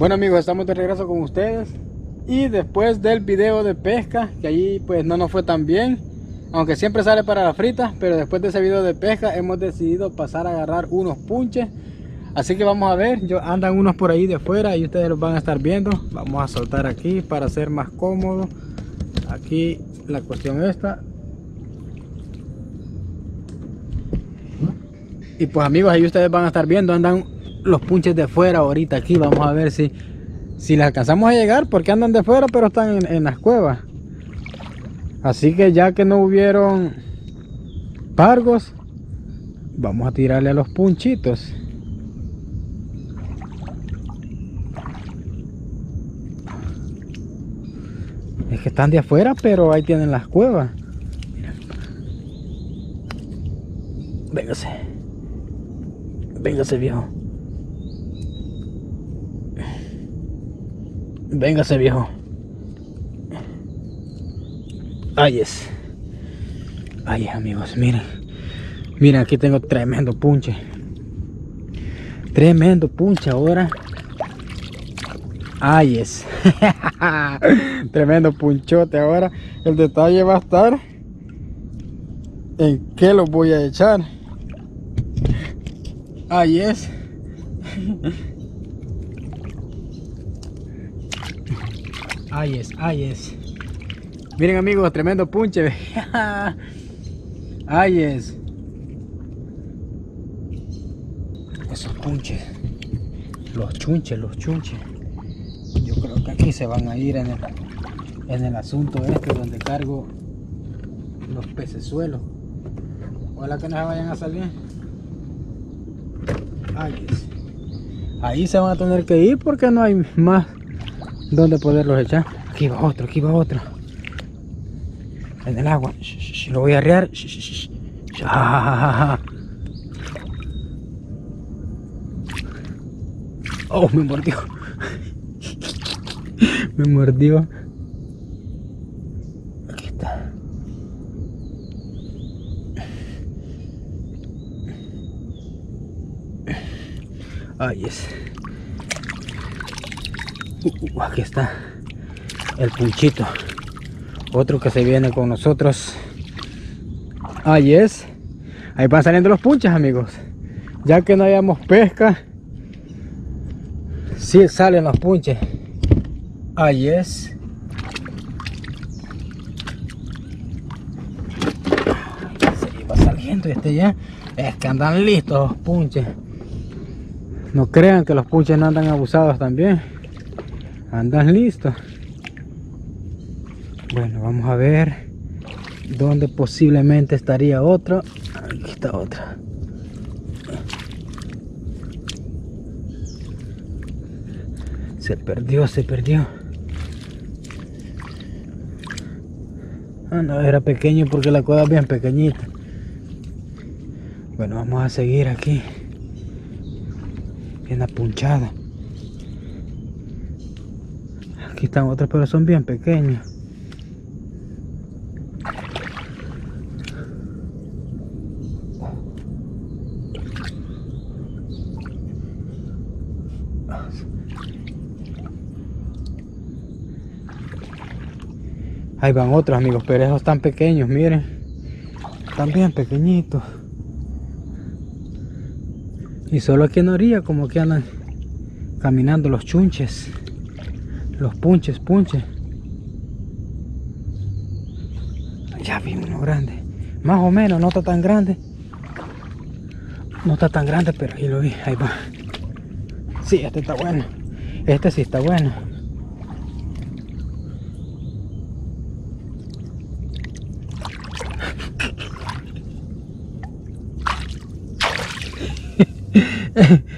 Bueno amigos, estamos de regreso con ustedes y después del video de pesca, que allí pues no nos fue tan bien, aunque siempre sale para la frita, pero después de ese video de pesca hemos decidido pasar a agarrar unos punches. Así que vamos a ver, yo andan unos por ahí de afuera y ustedes los van a estar viendo. Vamos a soltar aquí para ser más cómodo. Aquí la cuestión esta. Y pues amigos, ahí ustedes van a estar viendo, andan los punches de fuera ahorita aquí. Vamos a ver si, si les alcanzamos a llegar, porque andan de fuera, pero están en, en las cuevas. Así que ya que no hubieron pargos, vamos a tirarle a los punchitos. Es que están de afuera, pero ahí tienen las cuevas. Véngase. Véngase, viejo. Véngase, viejo. Ay es. Ay amigos, miren. Miren, aquí tengo tremendo punche. Tremendo punche ahora. Ay es. tremendo punchote ahora. El detalle va a estar en qué lo voy a echar. Ahí es. Ahí es, ahí es. Miren amigos, tremendo punche. Ahí es. Esos punches. Los chunches, los chunches. Yo creo que aquí se van a ir en el, en el asunto este donde cargo los pecesuelos. Ojalá que no se vayan a salir. Ahí es. Ahí se van a tener que ir porque no hay más donde poderlos echar. Aquí va otro, aquí va otro en el agua. lo voy a arrear. Oh, me mordió. me mordió. Aquí está. Ahí es. Aquí está. El punchito. Otro que se viene con nosotros. Ahí es. Ahí van saliendo los punches amigos. Ya que no hayamos pesca sí salen los punches. Ahí es. Se va saliendo este ya. Es que andan listos los punches. No crean que los punches no andan abusados también andan listos bueno vamos a ver dónde posiblemente estaría otro. Aquí está otra se perdió se perdió. Ah no era pequeño porque la cueva es bien pequeñita. Bueno vamos a seguir aquí. Bien apunchada aquí están otros pero son bien pequeños Ahí van otros amigos, pero esos están pequeños, miren. Están bien pequeñitos. Y solo aquí en orilla como que andan caminando los chunches. Los punches, punches. Ya vi uno grande. Más o menos, no está tan grande. No está tan grande, pero ahí lo vi. Ahí va. Sí, este está bueno. Este sí está bueno.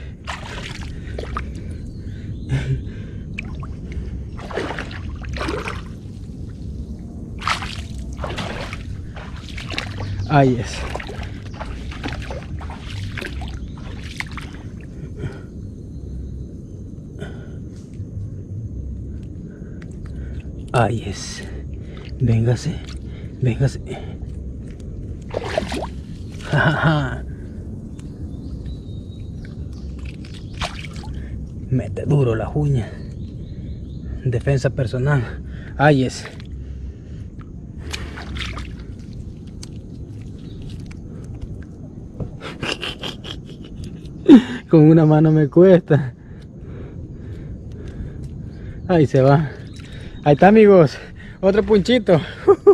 Ahí es. Ahí es. Véngase. Véngase. Mete duro la uña. Defensa personal. Ay, es. Con una mano me cuesta. Ahí se va. Ahí está amigos. Otro punchito.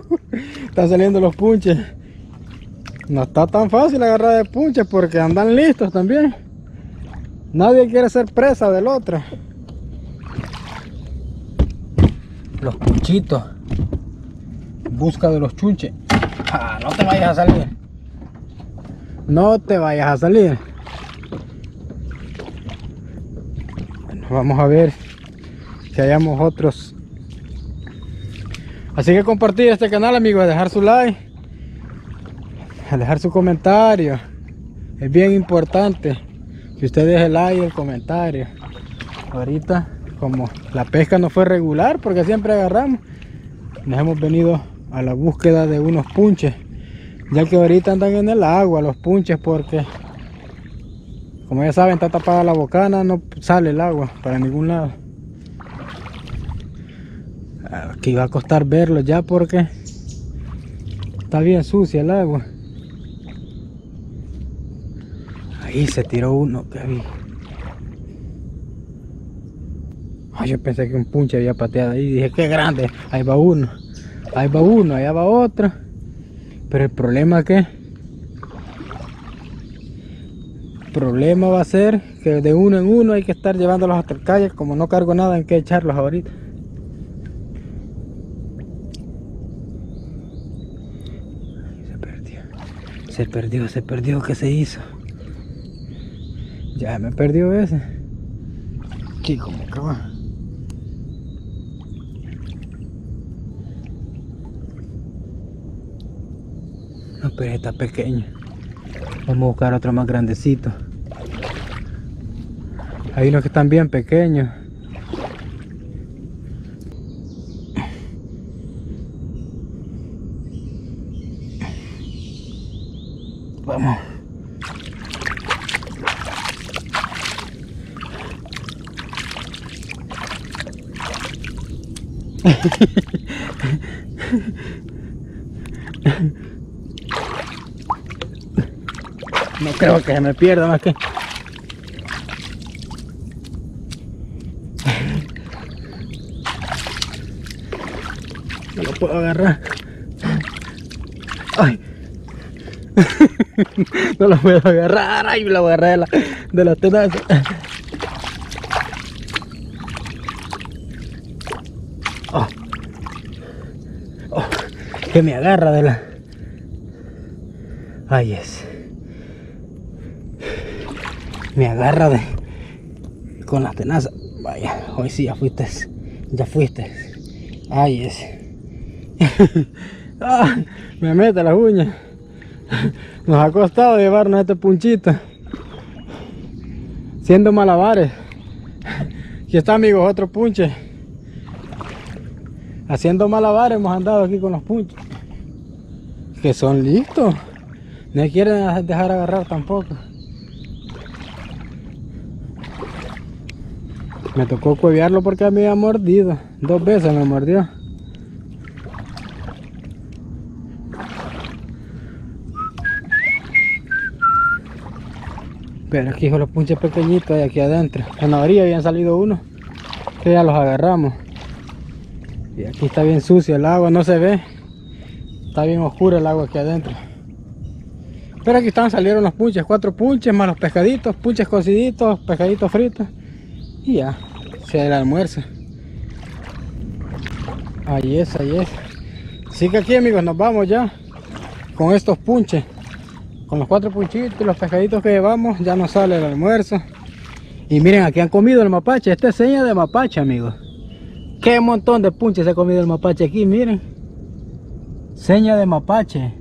Están saliendo los punches. No está tan fácil agarrar de punches porque andan listos también. Nadie quiere ser presa del otro. Los punchitos. Busca de los chunches. Ah, no te vayas a salir. No te vayas a salir. Vamos a ver si hayamos otros. Así que compartir este canal amigos, dejar su like, a dejar su comentario. Es bien importante que usted deje like y el comentario. Ahorita como la pesca no fue regular porque siempre agarramos, nos hemos venido a la búsqueda de unos punches. Ya que ahorita andan en el agua los punches porque como ya saben está tapada la bocana, no sale el agua para ningún lado. Aquí va a costar verlo ya porque está bien sucia el agua. Ahí se tiró uno que había. Ay, yo pensé que un punche había pateado ahí. Dije, qué grande. Ahí va uno. Ahí va uno, allá va otro. Pero el problema que... El problema va a ser que de uno en uno hay que estar llevándolos hasta el calle. Como no cargo nada, en que echarlos ahorita. Se perdió. Se perdió, se perdió. ¿Qué se hizo? Ya me perdió ese. Como que va. No, pero está pequeño. Vamos a buscar otro más grandecito. Hay unos que están bien pequeños. Vamos. No creo que me pierda más que... No lo puedo agarrar. Ay. no lo puedo agarrar. Ay, me lo voy a agarrar de la, de la tenaza. Oh. Oh. Que me agarra de la... Ay, es me agarra de con las tenazas. Vaya, hoy sí ya fuiste, ya fuiste. Ay, ese. ah, me mete la uña. Nos ha costado llevarnos este punchito. Siendo malabares. Aquí está amigos, otro punche. Haciendo malabares hemos andado aquí con los punches. Que son listos. No quieren dejar agarrar tampoco. Me tocó cuevearlo porque me había mordido. Dos veces me mordió. Pero aquí los punches pequeñitos hay aquí adentro. En la orilla habían salido uno. Que ya los agarramos. Y aquí está bien sucio el agua, no se ve. Está bien oscuro el agua aquí adentro. Pero aquí están, salieron los punches, cuatro punches más los pescaditos, punches cociditos, pescaditos fritos. Y ya, sea el almuerzo. Ahí es, ahí es. Así que aquí amigos nos vamos ya con estos punches. Con los cuatro punchitos y los pescaditos que llevamos ya nos sale el almuerzo. Y miren, aquí han comido el mapache. Esta es seña de mapache, amigos. Qué montón de punches se ha comido el mapache aquí, miren. Seña de mapache.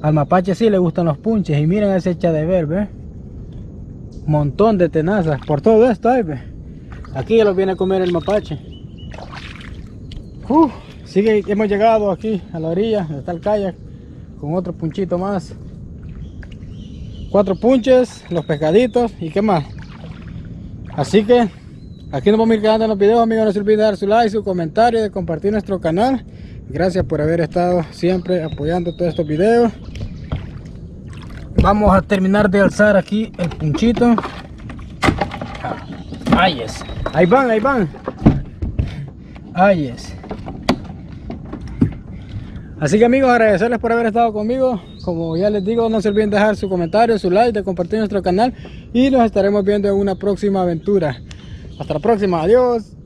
Al mapache sí le gustan los punches. Y miren ese echa de ver, ¿ves? Montón de tenazas por todo esto aquí ya lo viene a comer el mapache sigue hemos llegado aquí a la orilla está el kayak con otro punchito más cuatro punches, los pescaditos y qué más. Así que aquí nos vamos a ir quedando en los videos, amigos. No se olviden de dar su like, su comentario, de compartir nuestro canal. Gracias por haber estado siempre apoyando todos estos videos. Vamos a terminar de alzar aquí el punchito. Ahí es. Ahí van, ahí van. Ahí es. Así que amigos, agradecerles por haber estado conmigo. Como ya les digo, no se olviden dejar su comentario, su like, de compartir nuestro canal. Y nos estaremos viendo en una próxima aventura. Hasta la próxima. Adiós.